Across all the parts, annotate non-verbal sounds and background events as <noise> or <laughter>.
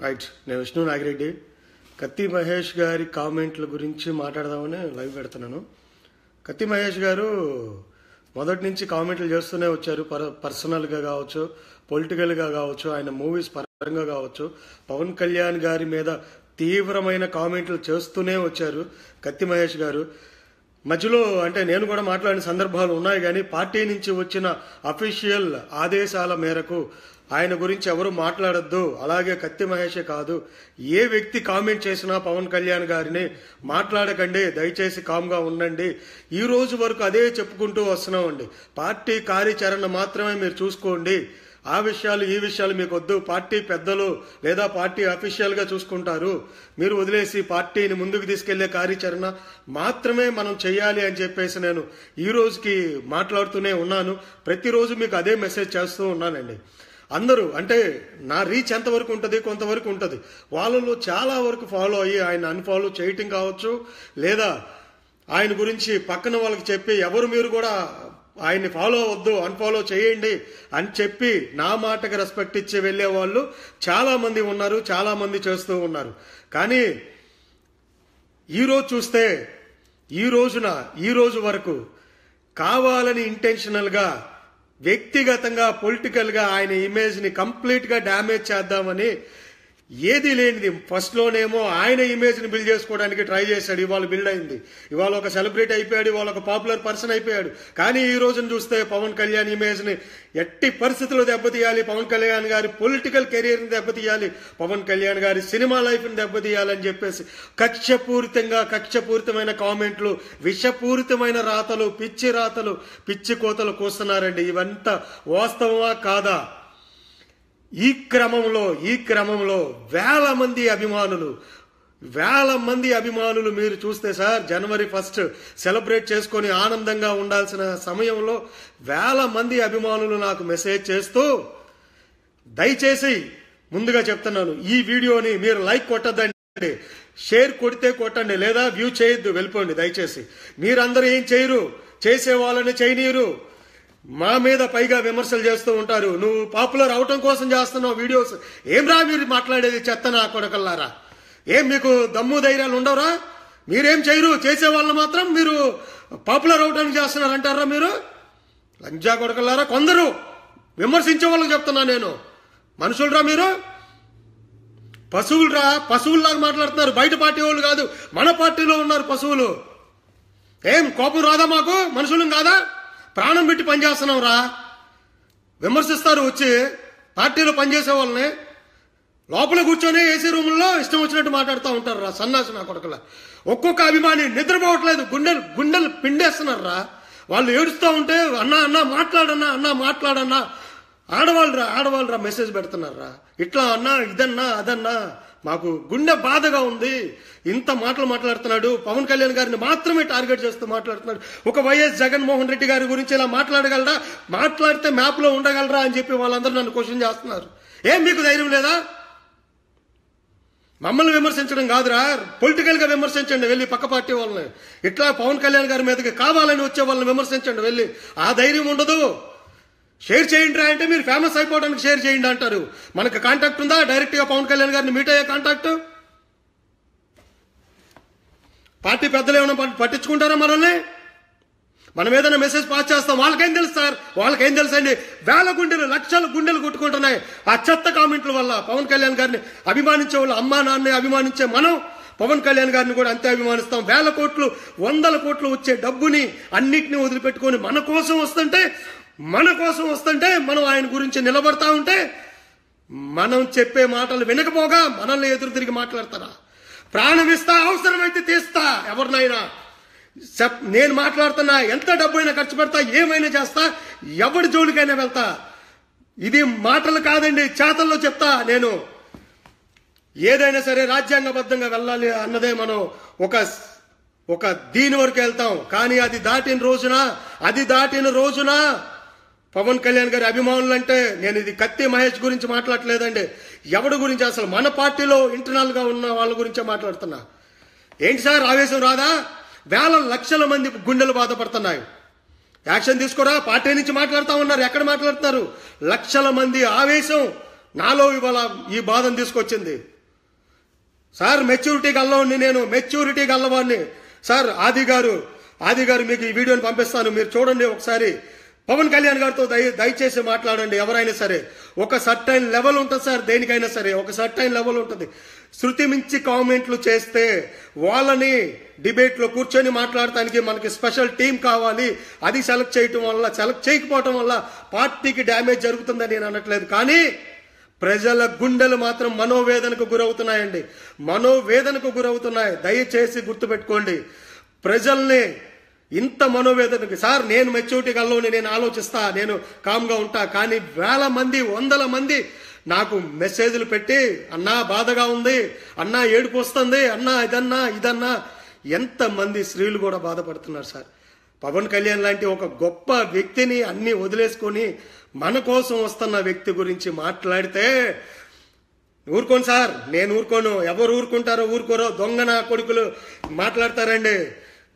Right నేను విష్ణు నాగిరెడ్డి. కత్తి మహేష్ గారి కామెంట్ల గురించి మాట్లాడదామని లైవ్ పెడుతున్నాను. కత్తి మహేష్ గారు మొదటి నుంచి కామెంట్లు చేస్తూనే వచ్చారు. పర్ పర్సనల్గా కావచ్చు పొలిటికల్గా కావచ్చు ఆయన మూవీస్ పరంగా కావచ్చు. పవన్ కళ్యాణ్ గారి మీద తీవ్రమైన కామెంట్లు చేస్తూనే వచ్చారు కత్తి మహేష్ గారు. మధ్యలో అంటే నేను కూడా మాట్లాడిన సందర్భాలు ఉన్నాయి కానీ పార్టీ నుంచి వచ్చిన అఫీషియల్ ఆదేశాల మేరకు ఆయన గురించి ఎవరు మాట్లాడొద్దు. అలాగే కత్తి మహేషే కాదు. ఏ వ్యక్తి కామెంట్ చేసినా పవన్ కళ్యాణ్ గారిని మాట్లాడకండి దయచేసి కామ్గా ఉండండి. ఈ రోజు వరకు అదే చెప్పుకుంటూ వస్తున్నామండి. పార్టీ కార్యాచరణ మాత్రమే మీరు చూసుకోండి. ఆ విషయాలు ఈ విషయాలు మీకు వద్దు. పార్టీ పెద్దలు లేదా పార్టీ అఫీషియల్గా చూసుకుంటారు. మీరు వదిలేసి పార్టీని ముందుకు తీసుకెళ్ళే కార్యాచరణ మాత్రమే మనం చేయాలి అని చెప్పేసి నేను ఈ రోజుకి మాట్లాడుతూనే ఉన్నాను. ప్రతిరోజు మీకు అదే మెసేజ్ చేస్తూ ఉన్నానండి. అందరూ అంటే నా రీచ్ ఎంతవరకు ఉంటుంది కొంతవరకు ఉంటుంది. వాళ్ళలో చాలా వరకు ఫాలో అయ్యి ఆయన అన్ఫాలో చేయటం కావచ్చు లేదా ఆయన గురించి పక్కన వాళ్ళకి చెప్పి ఎవరు మీరు కూడా ఆయన్ని ఫాలో అవద్దు అన్ఫాలో చేయండి అని చెప్పి నా మాటకి రెస్పెక్ట్ ఇచ్చి వెళ్ళే వాళ్ళు చాలామంది ఉన్నారు చాలామంది చేస్తూ ఉన్నారు. కానీ ఈ రోజు చూస్తే ఈ రోజున ఈ రోజు వరకు కావాలని ఇంటెన్షనల్గా వ్యక్తిగతంగా పొలిటికల్గా ఆయన ఇమేజ్ని కంప్లీట్గా డ్యామేజ్ చేద్దామని ఏది లేనిది. ఫస్ట్లోనేమో ఆయన ఇమేజ్ని బిల్డ్ చేసుకోవడానికి ట్రై చేశాడు. ఇవాళ బిల్డ్ అయింది. ఇవాళ ఒక సెలబ్రిటీ అయిపోయాడు. ఇవాళ ఒక పాపులర్ పర్సన్ అయిపోయాడు. కానీ ఈ రోజున చూస్తే పవన్ కళ్యాణ్ ఇమేజ్ని ఎట్టి పరిస్థితుల్లో దెబ్బతీయాలి. పవన్ కళ్యాణ్ గారి పొలిటికల్ కెరీర్ని దెబ్బతీయాలి. పవన్ కళ్యాణ్ గారి సినిమా లైఫ్ని దెబ్బతీయాలని చెప్పేసి కక్షపూరితంగా కక్షపూరితమైన కామెంట్లు విషపూరితమైన రాతలు పిచ్చి రాతలు పిచ్చి కోతలు కూస్తున్నారండి. ఇవంతా వాస్తవమా? కాదా? ఈ క్రమంలో ఈ క్రమంలో వేల మంది అభిమానులు వేల మంది అభిమానులు మీరు చూస్తే సార్ జనవరి ఫస్ట్ సెలబ్రేట్ చేసుకొని ఆనందంగా ఉండాల్సిన సమయంలో వేల మంది అభిమానులు నాకు మెసేజ్ చేస్తూ దయచేసి ముందుగా చెప్తున్నాను ఈ వీడియోని మీరు లైక్ కొట్టద్దండి షేర్ కొడితే కొట్టండి లేదా వ్యూ చేయొద్దు వెళ్ళిపోండి దయచేసి. మీరందరూ ఏం చేయరు? చేసే వాళ్ళని చేయనీరు మా మీద పైగా విమర్శలు చేస్తూ ఉంటారు. నువ్వు పాపులర్ అవటం కోసం చేస్తున్నావు వీడియోస్. ఏం రా మీరు మాట్లాడేది చెత్త నా కొడకల్లారా? ఏం మీకు దమ్ము ధైర్యాలు ఉండవురా? మీరేం చేయరు? చేసే వాళ్ళు మాత్రం మీరు పాపులర్ అవటానికి చేస్తున్నారంటారా మీరు? లంజా కొడకల్లారా? కొందరు విమర్శించే వాళ్ళకి చెప్తున్నా నేను. మనుషులరా మీరు? పశువులరా? పశువుల్లాగా మాట్లాడుతున్నారు. బయట పార్టీ వాళ్ళు కాదు. మన పార్టీలో ఉన్నారు పశువులు. ఏం కోపం రాదా మాకు? మనుషులం కాదా? ప్రాణం పెట్టి పనిచేస్తున్నాం రా విమర్శిస్తారు వచ్చి పార్టీలో పనిచేసే వాళ్ళని లోపల కూర్చొని ఏసీ రూముల్లో ఇష్టం వచ్చినట్టు మాట్లాడుతూ ఉంటారు రా సన్నాసి నా కొడుకుల. ఒక్కొక్క అభిమాని నిద్రపోవట్లేదు గుండెలు గుండెలు పిండేస్తున్నారు రా వాళ్ళు ఏడుస్తూ ఉంటే అన్నా అన్నా మాట్లాడన్నా అన్నా మాట్లాడన్నా. ఆడవాళ్ళు రా ఆడవాళ్ళు రా మెసేజ్ పెడుతున్నారా ఇట్లా అన్నా ఇదన్నా అదన్నా మాకు గుండె బాధగా ఉంది. ఇంత మాటలు మాట్లాడుతున్నాడు. పవన్ కళ్యాణ్ గారిని మాత్రమే టార్గెట్ చేస్తూ మాట్లాడుతున్నాడు. ఒక వైఎస్ జగన్మోహన్ రెడ్డి గారి గురించి ఇలా మాట్లాడగలరా? మాట్లాడితే మ్యాప్లో ఉండగలరా అని చెప్పి వాళ్ళందరూ నన్ను క్వశ్చన్ చేస్తున్నారు. ఏం మీకు ధైర్యం లేదా? మమ్మల్ని విమర్శించడం కాదురా. పొలిటికల్గా విమర్శించండి వెళ్ళి పక్క పార్టీ వాళ్ళని. ఇట్లా పవన్ కళ్యాణ్ గారి మీదకి కావాలని వచ్చే వాళ్ళని విమర్శించండి వెళ్ళి. ఆ ధైర్యం ఉండదు. షేర్ చేయండి రా అంటే మీరు ఫేమస్ అయిపోవడానికి షేర్ చేయండి అంటారు. మనకు కాంటాక్ట్ ఉందా? డైరెక్ట్గా పవన్ కళ్యాణ్ గారిని మీట్ అయ్యే కాంటాక్ట్ పార్టీ పెద్దలు ఏమైనా పట్టించుకుంటారా మనల్ని? మనం ఏదైనా మెసేజ్ పాస్ చేస్తాం. వాళ్ళకేం తెలుసు సార్? వాళ్ళకేం తెలుసు అండి? వేల గుండెలు లక్షల గుండెలు కొట్టుకుంటున్నాయి. ఆ చెత్త కామెంట్ల వల్ల పవన్ కళ్యాణ్ గారిని అభిమానించే వాళ్ళు అమ్మా నాన్నని అభిమానించే మనం పవన్ కళ్యాణ్ గారిని కూడా అంతే అభిమానిస్తాం. వేల కోట్లు వందల కోట్లు వచ్చే డబ్బుని అన్నిటిని వదిలిపెట్టుకొని మన కోసం వస్తుంటే మన కోసం వస్తుంటే మనం ఆయన గురించి నిలబడతా ఉంటే మనం చెప్పే మాటలు వినకపోగా మనల్ని ఎదురు తిరిగి మాట్లాడతారా? ప్రాణం ఇస్తా అవసరమైతే తీస్తా ఎవరినైనా. చెప్- నేను మాట్లాడుతున్నా ఎంత డబ్బైనా ఖర్చు పెడతా ఏమైనా చేస్తా ఎవరి జోలికైనా వెళ్తా. ఇది మాటలు కాదండి చేతల్లో చెప్తా నేను. ఏదైనా సరే రాజ్యాంగబద్ధంగా వెళ్ళాలి అన్నదే మనం ఒక ఒక దీని వరకు వెళ్తాం. కానీ అది దాటిన రోజున? అది దాటిన రోజున? పవన్ కళ్యాణ్ గారి అభిమానులు అంటే నేను ఇది కత్తి మహేష్ గురించి మాట్లాడలేదండి. ఎవడి గురించి అసలు? మన పార్టీలో ఇంటర్నల్గా ఉన్న వాళ్ళ గురించే మాట్లాడుతున్నా. ఏంటి సార్? ఆవేశం రాదా? వేల లక్షల మంది గుండెలు బాధపడుతున్నాయి. యాక్షన్ తీసుకోరా? పార్టీ నుంచి మాట్లాడుతూ ఉన్నారు. ఎక్కడ మాట్లాడుతున్నారు? లక్షల మంది ఆవేశం నాలో ఇవాళ ఈ బాధను తీసుకొచ్చింది. సార్ మెచ్యూరిటీ గల్లవాడిని నేను మెచ్యూరిటీ గల్లవాడిని. సార్ ఆది గారు ఆది గారు మీకు ఈ వీడియోని పంపిస్తాను. మీరు చూడండి ఒకసారి. పవన్ కళ్యాణ్ గారితో దయ దయచేసి మాట్లాడండి ఎవరైనా సరే. ఒక సర్టైన్ లెవెల్ ఉంటుంది సార్ దేనికైనా సరే. ఒక సర్టైన్ లెవెల్ ఉంటుంది. శృతి మించి కామెంట్లు చేస్తే వాళ్ళని డిబేట్లో కూర్చొని మాట్లాడటానికి మనకి స్పెషల్ టీం కావాలి. అది సెలెక్ట్ చేయటం వల్ల సెలెక్ట్ చేయకపోవటం వల్ల పార్టీకి డ్యామేజ్ జరుగుతుందని నేను అనట్లేదు. కానీ ప్రజల గుండెలు మాత్రం మనోవేదనకు గురవుతున్నాయండి. మనోవేదనకు గురవుతున్నాయి. దయచేసి గుర్తుపెట్టుకోండి. ప్రజల్ని ఇంత మనోవేదనకి సార్ నేను మెచ్యూరిటీ గల్లోని నేను ఆలోచిస్తా నేను కామ్గా ఉంటా. కానీ వేల మంది వందల మంది నాకు మెసేజ్లు పెట్టి అన్నా బాధగా ఉంది అన్నా ఏడుపు వస్తుంది అన్నా ఇదన్నా ఇదన్నా. ఎంతమంది స్త్రీలు కూడా బాధపడుతున్నారు సార్. పవన్ కళ్యాణ్ లాంటి ఒక గొప్ప వ్యక్తిని అన్ని వదిలేసుకొని మన కోసం వస్తున్న వ్యక్తి గురించి మాట్లాడితే ఊరుకోను సార్ నేను ఊరుకోను ఎవరు ఊరుకుంటారో ఊరుకోరో దొంగన కొడుకులు మాట్లాడతారండి.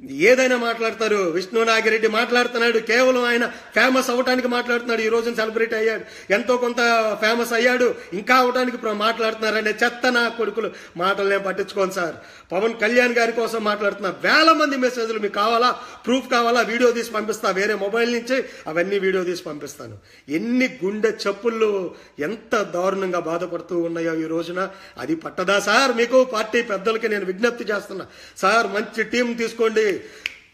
ఏదైనా మాట్లాడతారు. విష్ణు నాగిరెడ్డి మాట్లాడుతున్నాడు. కేవలం ఆయన ఫేమస్ అవ్వటానికి మాట్లాడుతున్నాడు. ఈ రోజున సెలబ్రిటీ అయ్యాడు. ఎంతో కొంత ఫేమస్ అయ్యాడు. ఇంకా అవ్వటానికి మాట్లాడుతున్నారనే చెత్త నా కొడుకులు. మాటలు నేను పట్టించుకోను సార్. పవన్ కళ్యాణ్ గారి కోసం మాట్లాడుతున్నా వేల మంది మెసేజ్లు మీకు కావాలా? ప్రూఫ్ కావాలా? వీడియో తీసి పంపిస్తా. వేరే మొబైల్ నుంచి అవన్నీ వీడియో తీసి పంపిస్తాను. ఎన్ని గుండె చప్పుళ్ళు ఎంత దారుణంగా బాధపడుతూ ఉన్నాయో ఈ రోజున? అది పట్టదా సార్ మీకు? పార్టీ పెద్దలకి నేను విజ్ఞప్తి చేస్తున్నా. సార్ మంచి టీం తీసుకోండి.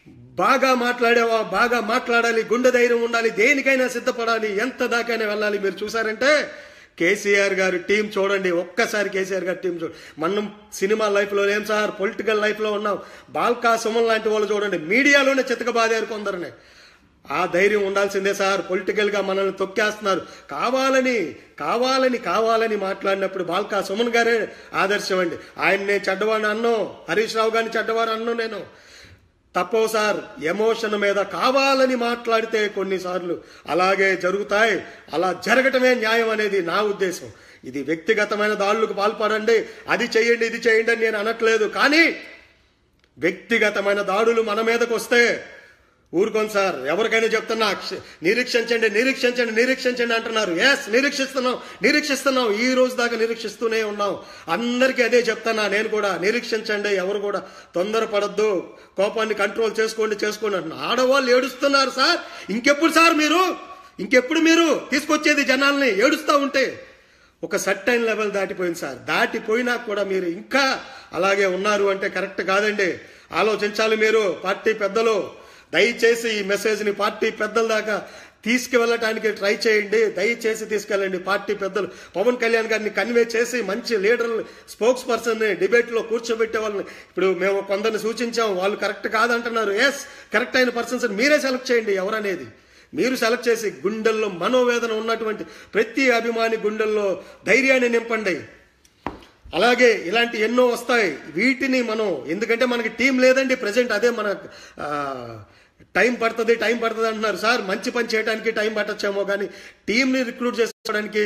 బాగా మాట్లాడేవా? బాగా మాట్లాడాలి. గుండె ధైర్యం ఉండాలి. దేనికైనా సిద్ధపడాలి. ఎంత దాకైనా వెళ్ళాలి. మీరు చూసారంటే కేసీఆర్ గారి టీం చూడండి. ఒక్కసారి కేసీఆర్ గారి టీం చూడండి మనం సినిమా లైఫ్లో లేం సార్. పొలిటికల్ లైఫ్లో ఉన్నాం. బాల్కా సుమన్ లాంటి వాళ్ళు చూడండి. మీడియాలోనే చితకబాదారు కొందరిని. ఆ ధైర్యం ఉండాల్సిందే సార్. పొలిటికల్గా మనల్ని తొక్కేస్తున్నారు. కావాలని కావాలని కావాలని మాట్లాడినప్పుడు బాల్కా సుమన్ గారే ఆదర్శం అండి. ఆయన్ని చెడ్డవాడిని అన్నో హరీష్ రావు గారిని చెడ్డవారు అన్నో నేను. తప్పో సార్. ఎమోషన్ మీద కావాలని మాట్లాడితే కొన్నిసార్లు అలాగే జరుగుతాయి. అలా జరగటమే న్యాయం అనేది నా ఉద్దేశం. ఇది వ్యక్తిగతమైన దాడులకు పాల్పడండి. అది చేయండి ఇది చేయండి అని నేను అనట్లేదు. కానీ వ్యక్తిగతమైన దాడులు మన మీదకు వస్తే ఊరుకోండి సార్. ఎవరికైనా చెప్తున్నా నిరీక్షించండి నిరీక్షించండి నిరీక్షించండి అంటున్నారు. ఎస్ నిరీక్షిస్తున్నాం నిరీక్షిస్తున్నాం. ఈ రోజు దాకా నిరీక్షిస్తూనే ఉన్నాం. అందరికీ అదే చెప్తున్నా నేను కూడా. నిరీక్షించండి ఎవరు కూడా తొందరపడద్దు. కోపాన్ని కంట్రోల్ చేసుకోండి చేసుకోండి అంటున్నా ఆడవాళ్ళు ఏడుస్తున్నారు సార్. ఇంకెప్పుడు సార్ మీరు? ఇంకెప్పుడు మీరు? తీసుకొచ్చేది జనాల్ని ఏడుస్తూ ఉంటే. ఒక సర్టైన్ లెవెల్ దాటిపోయింది సార్. దాటిపోయినా కూడా మీరు ఇంకా అలాగే ఉన్నారు అంటే కరెక్ట్ కాదండి. ఆలోచించాలి మీరు. పార్టీ పెద్దలు దయచేసి ఈ మెసేజ్ని పార్టీ పెద్దల దాకా తీసుకువెళ్ళటానికి ట్రై చేయండి. దయచేసి తీసుకెళ్ళండి పార్టీ పెద్దలు. పవన్ కళ్యాణ్ గారిని కన్వే చేసి మంచి లీడర్ని స్పోక్స్ పర్సన్ని డిబేట్లో కూర్చోబెట్టే వాళ్ళని. ఇప్పుడు మేము కొందరిని సూచించాం. వాళ్ళు కరెక్ట్ కాదంటున్నారు. ఎస్ కరెక్ట్ అయిన పర్సన్స్ మీరే సెలెక్ట్ చేయండి ఎవరనేది. మీరు సెలెక్ట్ చేసి గుండెల్లో మనోవేదన ఉన్నటువంటి ప్రతి అభిమాని గుండెల్లో ధైర్యాన్ని నింపండి. అలాగే ఇలాంటి ఎన్నో వస్తాయి. వీటిని మనం ఎందుకంటే మనకి టీం లేదండి ప్రజెంట్ అదే మన టైం పడుతుంది టైం పడుతుంది అంటున్నారు. సార్ మంచి పని చేయడానికి టైం పట్టచ్చేమో కానీ టీంని రిక్రూట్ చేసుకోవడానికి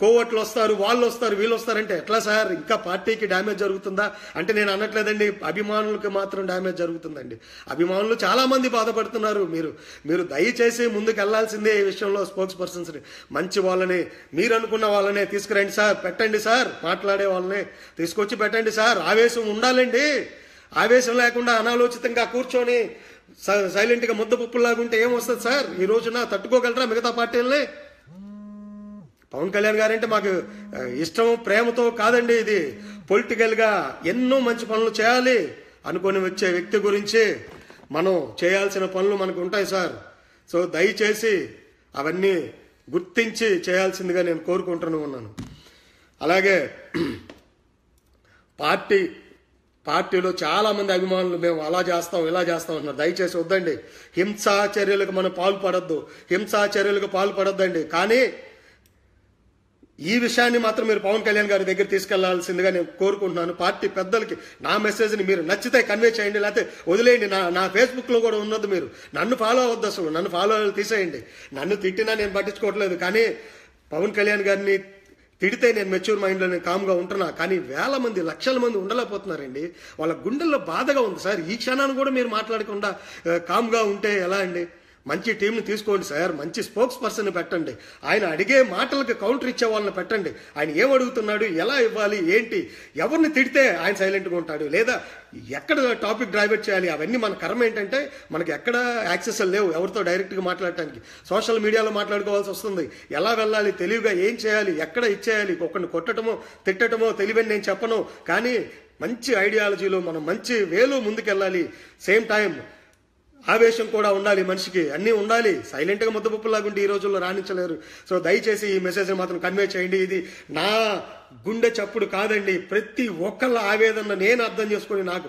కోవట్లు వస్తారు వాళ్ళు వస్తారు వీళ్ళు వస్తారంటే ఎట్లా సార్? ఇంకా పార్టీకి డ్యామేజ్ జరుగుతుందా? అంటే నేను అనట్లేదండి అభిమానులకి మాత్రం డ్యామేజ్ జరుగుతుందండి. అభిమానులు చాలా మంది బాధపడుతున్నారు. మీరు మీరు దయచేసి ముందుకు వెళ్ళాల్సిందే ఈ విషయంలో స్పోక్స్ పర్సన్స్ మంచి వాళ్ళని మీరు అనుకున్న వాళ్ళనే తీసుకురండి సార్. పెట్టండి సార్. మాట్లాడే వాళ్ళని తీసుకొచ్చి పెట్టండి సార్. ఆవేశం ఉండాలండి. ఆవేశం లేకుండా అనాలోచితంగా కూర్చొని స- సైలెంట్గా ముద్ద పప్పులాగా ఉంటే ఏమొస్తుంది సార్? ఈ రోజున తట్టుకోగలరా మిగతా పార్టీలని? పవన్ కళ్యాణ్ గారంటే మాకు ఇష్టం ప్రేమతో కాదండి ఇది. పొలిటికల్గా ఎన్నో మంచి పనులు చేయాలి అనుకొని వచ్చే వ్యక్తి గురించి మనం చేయాల్సిన పనులు మనకు ఉంటాయి సార్. సో దయచేసి అవన్నీ గుర్తించి చేయాల్సిందిగా నేను కోరుకుంటూనే ఉన్నాను అలాగే పార్టీ పార్టీలో చాలా మంది అభిమానులు మేము అలా చేస్తాం ఇలా చేస్తాం అంటున్నారు. దయచేసి వద్దండి. హింసా చర్యలకు మనం పాల్పడద్దు. హింసా చర్యలకు పాల్పడొద్దండి. కానీ ఈ విషయాన్ని మాత్రం మీరు పవన్ కళ్యాణ్ గారి దగ్గర తీసుకెళ్ళాల్సిందిగా నేను కోరుకుంటున్నాను. పార్టీ పెద్దలకి నా మెసేజ్ని మీరు నచ్చితే కన్వే చేయండి లేకపోతే వదిలేయండి. నా నా ఫేస్బుక్లో కూడా ఉన్నది మీరు. నన్ను ఫాలో అవ్వద్దు అసలు. నన్ను ఫాలో తీసేయండి. నన్ను తిట్టినా నేను పట్టించుకోవట్లేదు. కానీ పవన్ కళ్యాణ్ గారిని తిడితే నేను మెచ్యూర్ మైండ్లో నేను కామ్గా ఉంటున్నా కానీ వేల మంది లక్షల మంది ఉండలేకపోతున్నారండి. వాళ్ళ గుండెల్లో బాధగా ఉంది సార్. ఈ క్షణాన్ని కూడా మీరు మాట్లాడకుండా కామ్గా ఉంటే ఎలా అండి? మంచి టీంని తీసుకోండి సార్ మంచి స్పోక్స్ పర్సన్ పెట్టండి. ఆయన అడిగే మాటలకు కౌంటర్ ఇచ్చే వాళ్ళని పెట్టండి. ఆయన ఏం అడుగుతున్నాడు ఎలా ఇవ్వాలి ఏంటి ఎవరిని తిడితే ఆయన సైలెంట్గా ఉంటాడు? లేదా ఎక్కడ టాపిక్ డ్రైవర్ చేయాలి? అవన్నీ మన కర్మ ఏంటంటే మనకి ఎక్కడ యాక్సెస్ లేవు ఎవరితో డైరెక్ట్గా మాట్లాడటానికి. సోషల్ మీడియాలో మాట్లాడుకోవాల్సి వస్తుంది. ఎలా వెళ్ళాలి తెలివిగా ఏం చేయాలి ఎక్కడ ఇచ్చేయాలి ఒకరిని కొట్టడమో తిట్టడమో తెలివని నేను చెప్పను. కానీ మంచి ఐడియాలజీలో మనం మంచి వేలో ముందుకెళ్ళాలి. సేమ్ టైం ఆవేశం కూడా ఉండాలి మనిషికి. అన్నీ ఉండాలి. సైలెంట్గా ముద్దపప్పులాగుంటే ఈ రోజుల్లో రాణించలేరు. సో దయచేసి ఈ మెసేజ్ మాత్రం కన్వే చేయండి. ఇది నా గుండె చప్పుడు కాదండి. ప్రతి ఒక్కళ్ళ ఆవేదన నేను అర్థం చేసుకొని నాకు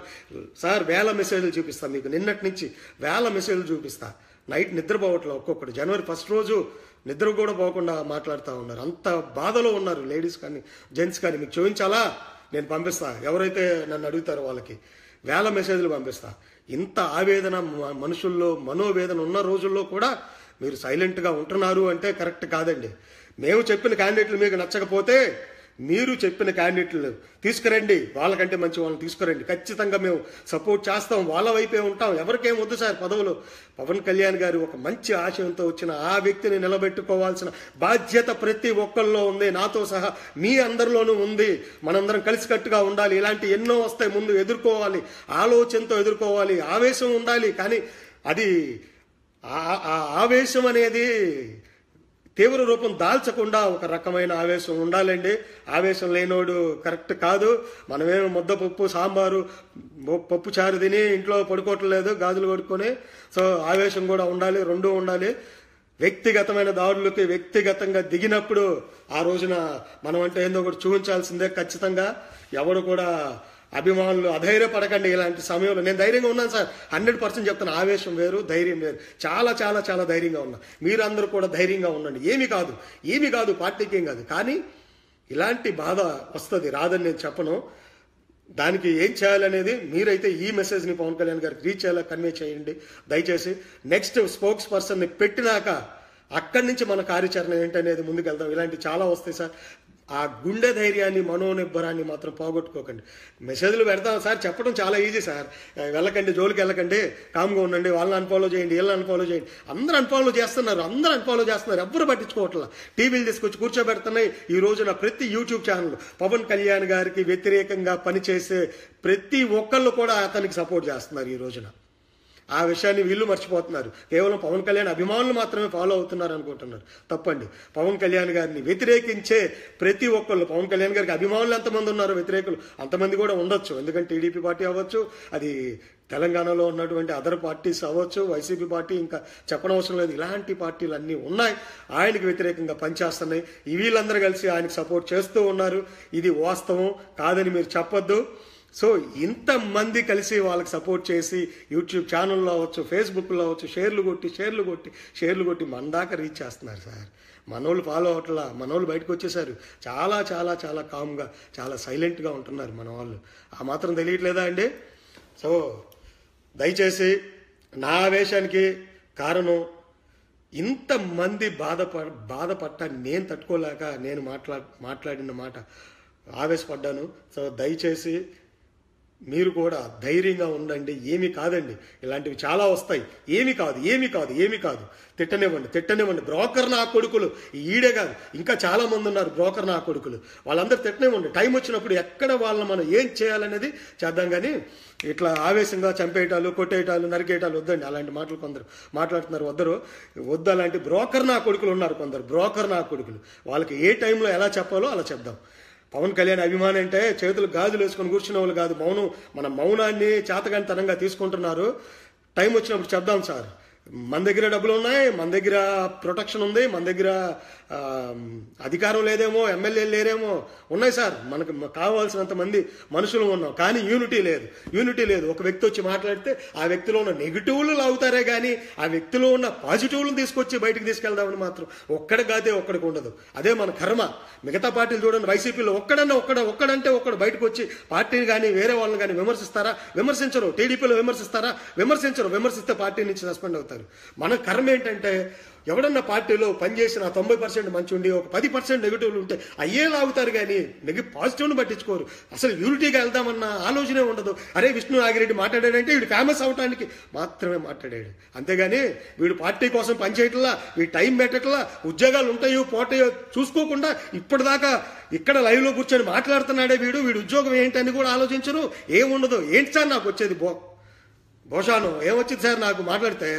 సార్ వేల మెసేజ్లు చూపిస్తాను మీకు. నిన్నటి నుంచి వేల మెసేజ్లు చూపిస్తా. నైట్ నిద్రపోవట్లే ఒక్కొక్కటి. జనవరి ఫస్ట్ రోజు నిద్ర కూడా పోకుండా మాట్లాడుతూ ఉన్నారు. అంత బాధలో ఉన్నారు లేడీస్ కానీ జెంట్స్ కానీ. మీకు చూపించాలా? నేను పంపిస్తా. ఎవరైతే నన్ను అడుగుతారో వాళ్ళకి. వేల మెసేజ్లు పంపిస్తాను ఇంత ఆవేదన మ- మనుషుల్లో మనోవేదన ఉన్న రోజుల్లో కూడా మీరు సైలెంట్గా ఉంటున్నారు అంటే కరెక్ట్ కాదండి. మేము చెప్పిన క్యాండిడేట్లు మీకు నచ్చకపోతే మీరు చెప్పిన క్యాండిడేట్లు తీసుకురండి. వాళ్ళకంటే మంచి వాళ్ళని తీసుకురండి. ఖచ్చితంగా మేము సపోర్ట్ చేస్తాం. వాళ్ళ వైపే ఉంటాం. ఎవరికేం వద్దు సార్ పదవులు. పవన్ కళ్యాణ్ గారు ఒక మంచి ఆశయంతో వచ్చిన ఆ వ్యక్తిని నిలబెట్టుకోవాల్సిన బాధ్యత ప్రతి ఒక్కళ్ళలో ఉంది. నాతో సహా మీ అందరిలోనూ ఉంది. మనందరం కలిసికట్టుగా ఉండాలి. ఇలాంటి ఎన్నో వస్తాయి. ముందు ఎదుర్కోవాలి. ఆలోచనతో ఎదుర్కోవాలి. ఆవేశం ఉండాలి. కానీ అది ఆ- ఆ ఆవేశం అనేది తీవ్ర రూపం దాల్చకుండా ఒక రకమైన ఆవేశం ఉండాలండి. ఆవేశం లేనోడు కరెక్ట్ కాదు. మనమేమో ముద్దపప్పు సాంబారు పప్పు చారు తిని ఇంట్లో పడుకోవట్లేదు గాజులు కొడుకొని సో ఆవేశం కూడా ఉండాలి రెండూ ఉండాలి. వ్యక్తిగతమైన దారులకి వ్యక్తిగతంగా దిగినప్పుడు ఆ రోజున మనం అంటే ఏందో ఒకటి చూపించాల్సిందే ఖచ్చితంగా. ఎవడు కూడా అభిమానులు అధైర్యపడకండి ఇలాంటి సమయంలో. నేను ధైర్యంగా ఉన్నాను సార్. హండ్రెడ్ పర్సెంట్ చెప్తాను ఆవేశం వేరు ధైర్యం వేరు. చాలా చాలా చాలా ధైర్యంగా ఉన్నా. మీరందరూ కూడా ధైర్యంగా ఉండండి. ఏమి కాదు. ఏమి కాదు పార్టీకి ఏం కాదు. కానీ ఇలాంటి బాధ వస్తుంది. రాదని నేను చెప్పను. దానికి ఏం చేయాలనేది మీరైతే ఈ మెసేజ్ని పవన్ కళ్యాణ్ గారికి రీచ్ అయ్యేలా కన్వే చేయండి. దయచేసి నెక్స్ట్ స్పోక్స్ పర్సన్ని పెట్టినాక అక్కడి నుంచి మన కార్యాచరణ ఏంటనేది ముందుకెళ్దాం. ఇలాంటి చాలా వస్తాయి సార్. ఆ గుండె ధైర్యాన్ని మనోనిబ్బరాన్ని మాత్రం పోగొట్టుకోకండి. మెసేజ్లు పెడతాం సార్ చెప్పడం చాలా ఈజీ సార్. వెళ్ళకండి జోలికి వెళ్ళకండి కామ్గా ఉండండి వాళ్ళని అన్ఫాలో చేయండి వీళ్ళని అన్ఫాలో చేయండి. అందరూ అన్ఫాలో చేస్తున్నారు అందరూ అన్ఫాలో చేస్తున్నారు. ఎవ్వరు పట్టించుకోవట్లా. టీవీలు తీసుకొచ్చి కూర్చోబెడుతున్నాయి. ఈ రోజున ప్రతి యూట్యూబ్ ఛానల్ పవన్ కళ్యాణ్ గారికి వ్యతిరేకంగా పనిచేసే ప్రతి ఒక్కళ్ళు కూడా అతనికి సపోర్ట్ చేస్తున్నారు ఈ రోజున. ఆ విషయాన్ని వీళ్ళు మర్చిపోతున్నారు. కేవలం పవన్ కళ్యాణ్ అభిమానులు మాత్రమే ఫాలో అవుతున్నారు అనుకుంటున్నారు. తప్పండి. పవన్ కళ్యాణ్ గారిని వ్యతిరేకించే ప్రతి ఒక్కళ్ళు పవన్ కళ్యాణ్ గారికి అభిమానులు ఎంతమంది ఉన్నారో వ్యతిరేకులు అంతమంది కూడా ఉండొచ్చు. ఎందుకంటే టీడీపీ పార్టీ అవ్వచ్చు అది తెలంగాణలో ఉన్నటువంటి అదర్ పార్టీస్ అవ్వచ్చు వైసీపీ పార్టీ ఇంకా చెప్పనవసరం లేదు. ఇలాంటి పార్టీలు అన్నీ ఉన్నాయి. ఆయనకి వ్యతిరేకంగా పనిచేస్తున్నాయి. వీళ్ళందరూ కలిసి ఆయనకు సపోర్ట్ చేస్తూ ఉన్నారు. ఇది వాస్తవం. కాదని మీరు చెప్పొద్దు. సో ఇంతమంది కలిసి వాళ్ళకి సపోర్ట్ చేసి యూట్యూబ్ ఛానల్లో అవ్వచ్చు ఫేస్బుక్లో అవ్వచ్చు షేర్లు కొట్టి షేర్లు కొట్టి షేర్లు కొట్టి మన దాకా రీచ్ చేస్తున్నారు సార్. మనోళ్ళు ఫాలో అవట్లా మనోళ్ళు బయటకు వచ్చేసారు. చాలా చాలా చాలా కామ్గా చాలా సైలెంట్గా ఉంటున్నారు మన వాళ్ళు. ఆ మాత్రం తెలియట్లేదా అండి? సో దయచేసి నా ఆవేశానికి కారణం ఇంతమంది బాధప బాధపడ్డ నేను తట్టుకోలేక నేను మాట్లా మాట్లాడిన మాట ఆవేశపడ్డాను. సో దయచేసి మీరు కూడా ధైర్యంగా ఉండండి ఏమీ కాదండి. ఇలాంటివి చాలా వస్తాయి. ఏమి కాదు ఏమి కాదు ఏమి కాదు. తిట్టనివ్వండి తిట్టనివ్వండి. బ్రోకర్ నా కొడుకులు. ఈడే కాదు. ఇంకా చాలామంది ఉన్నారు బ్రోకర్ నా కొడుకులు. వాళ్ళందరూ తిట్టనివ్వండి. టైం వచ్చినప్పుడు ఎక్కడ వాళ్ళని మనం ఏం చేయాలనేది చేద్దాం కానీ ఇట్లా ఆవేశంగా చంపేయటాలు కొట్టేయటాలు నరికేయటాలు వద్దండి. అలాంటి మాటలు కొందరు మాట్లాడుతున్నారు. వద్దరు. వద్దు అలాంటి బ్రోకర్ నా కొడుకులు ఉన్నారు కొందరు. బ్రోకర్ నా కొడుకులు. వాళ్ళకి ఏ టైంలో ఎలా చెప్పాలో అలా చెప్దాం. పవన్ కళ్యాణ్ అభిమాని అంటే చేతులు గాజులు వేసుకొని కూర్చునే వాళ్ళు కాదు. మౌనం మన మౌనాన్ని చేతగానితనంగా తీసుకుంటున్నారు. టైం వచ్చినప్పుడు చెప్దాం సార్. మన దగ్గర డబ్బులు ఉన్నాయి మన దగ్గర ప్రొటెక్షన్ ఉంది మన దగ్గర అధికారం లేదేమో ఎమ్మెల్యేలు లేరేమో ఉన్నాయి సార్. మనకు కావాల్సినంత మంది మనుషులు ఉన్నాం కానీ యూనిటీ లేదు. యూనిటీ లేదు. ఒక వ్యక్తి వచ్చి మాట్లాడితే ఆ వ్యక్తిలో ఉన్న నెగిటివ్లు లాగుతారే కానీ ఆ వ్యక్తిలో ఉన్న పాజిటివ్లను తీసుకొచ్చి బయటికి తీసుకెళ్దామని మాత్రం ఒక్కడ కాదే ఒక్కడికి ఉండదు. అదే మన కర్మ. మిగతా పార్టీలు చూడండి వైసీపీలో ఒక్కడన్నా ఒక్కడ ఒక్కడంటే ఒక్కడు బయటకు వచ్చి పార్టీని కానీ వేరే వాళ్ళని కానీ విమర్శిస్తారా? విమర్శించరు. టీడీపీలో విమర్శిస్తారా? విమర్శించరు. విమర్శిస్తే పార్టీ నుంచి సస్పెండ్ అవుతారు. మన కర్మ ఏంటంటే ఎవడన్నా పార్టీలో పనిచేసిన తొంభై పర్సెంట్ మంచి ఉండి ఒక పది పర్సెంట్ నెగిటివ్లు ఉంటే అయ్యే లాగుతారు కానీ నెగి పాజిటివ్ను పట్టించుకోరు. అసలు యూనిటీగా వెళ్దామన్న ఆలోచనే ఉండదు. అరే విష్ణు ఆగిరెడ్డి మాట్లాడాడంటే వీడు ఫేమస్ అవటానికి మాత్రమే మాట్లాడాడు. అంతేగాని వీడు పార్టీ కోసం పనిచేయట్లా వీడు టైం పెట్టట్లా ఉద్యోగాలు ఉంటాయో పోతాయో చూసుకోకుండా ఇప్పటిదాకా ఇక్కడ లైవ్లో కూర్చొని మాట్లాడుతున్నాడే వీడు వీడు ఉద్యోగం ఏంటని కూడా ఆలోచించరు. ఏముండదు. ఏంటి సార్ నాకు వచ్చేది? బో భోషాను ఏమొచ్చింది సార్ నాకు మాట్లాడితే?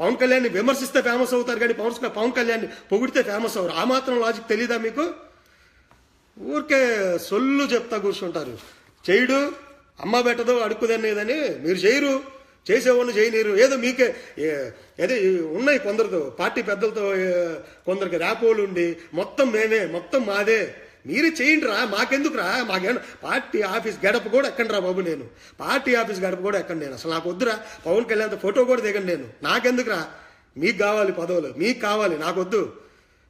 పవన్ కళ్యాణ్ని విమర్శిస్తే ఫేమస్ అవుతారు కానీ పవన్ పవన్ కళ్యాణ్ని పొగిడితే ఫేమస్ అవ్వరు ఆ మాత్రం లాజిక్ తెలీదా మీకు? ఊరికే సొల్లు చెప్తా కూర్చుంటారు. చేయడు అమ్మ పెట్టదు అడుక్కుదనేదని మీరు చేయరు. చేసేవాళ్ళు చేయనీరు ఏదో మీకే అదే ఏదో ఉన్నాయి కొందరితో పార్టీ పెద్దలతో కొందరికి ర్యాపోలు ఉండి మొత్తం మేమే మొత్తం మాదే. మీరు చేయండి రా మాకెందుకు రా మాకేం పార్టీ ఆఫీస్ గడప కూడా ఎక్కండి రా బాబు నేను. పార్టీ ఆఫీస్ గడప కూడా ఎక్కండి నేను. అసలు నాకు వద్దురా పవన్ కళ్యాణ్ ఫోటో కూడా దిగండి నేను. నాకెందుకురా? మీకు కావాలి పదవులు మీకు కావాలి నాకు వద్దు.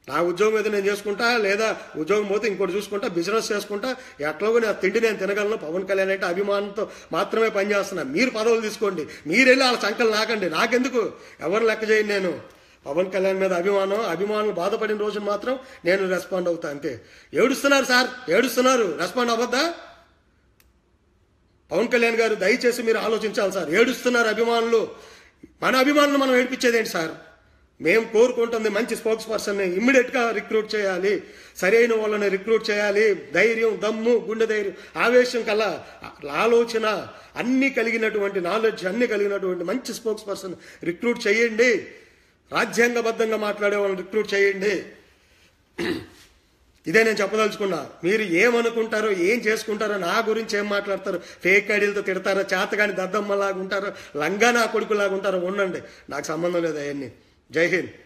నా ఉద్యోగం ఏదో నేను చేసుకుంటా లేదా ఉద్యోగం పోతే ఇంకోటి చూసుకుంటా బిజినెస్ చేసుకుంటా ఎట్లాగో నా తిండి నేను తినగలను. పవన్ కళ్యాణ్ అంటే అభిమానంతో మాత్రమే పనిచేస్తున్నా. మీరు పదవులు తీసుకోండి. మీరు వెళ్ళి వాళ్ళ సంకలు నాకండి నాకెందుకు? ఎవరు లెక్క చేయండి నేను? పవన్ కళ్యాణ్ మీద అభిమానం అభిమానులు బాధపడిన రోజున మాత్రం నేను రెస్పాండ్ అవుతా అంతే. ఏడుస్తున్నారు సార్ ఏడుస్తున్నారు. రెస్పాండ్ అవ్వద్దా? పవన్ కళ్యాణ్ గారు దయచేసి మీరు ఆలోచించాలి సార్. ఏడుస్తున్నారు అభిమానులు. మన అభిమానులు మనం ఏడిపించేది ఏంటి సార్? మేము కోరుకుంటుంది మంచి స్పోక్స్ పర్సన్ని ఇమ్మీడియట్గా రిక్రూట్ చేయాలి. సరైన వాళ్ళని రిక్రూట్ చేయాలి. ధైర్యం దమ్ము గుండె ధైర్యం ఆవేశం కల ఆలోచన అన్నీ కలిగినటువంటి నాలెడ్జ్ అన్ని కలిగినటువంటి మంచి స్పోక్స్ పర్సన్ రిక్రూట్ చేయండి. రాజ్యాంగబద్ధంగా మాట్లాడే వాళ్ళని రిక్రూట్ చేయండి. <clears throat> ఇదే నేను చెప్పదలుచుకున్నా. మీరు ఏమనుకుంటారో ఏం చేసుకుంటారో నా గురించి ఏం మాట్లాడతారు ఫేక్ ఐడీలతో తిడతారో చేతగాని దద్దమ్మలాగా ఉంటారో లంగా నా కొడుకులాగా ఉంటారో ఉండండి. నాకు సంబంధం లేదు అవన్నీ జై హింద్.